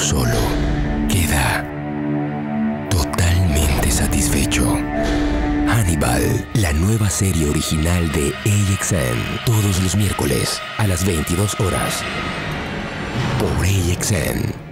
solo queda totalmente satisfecho. Hannibal, la nueva serie original de AXN, todos los miércoles a las 22 horas. Por AXN.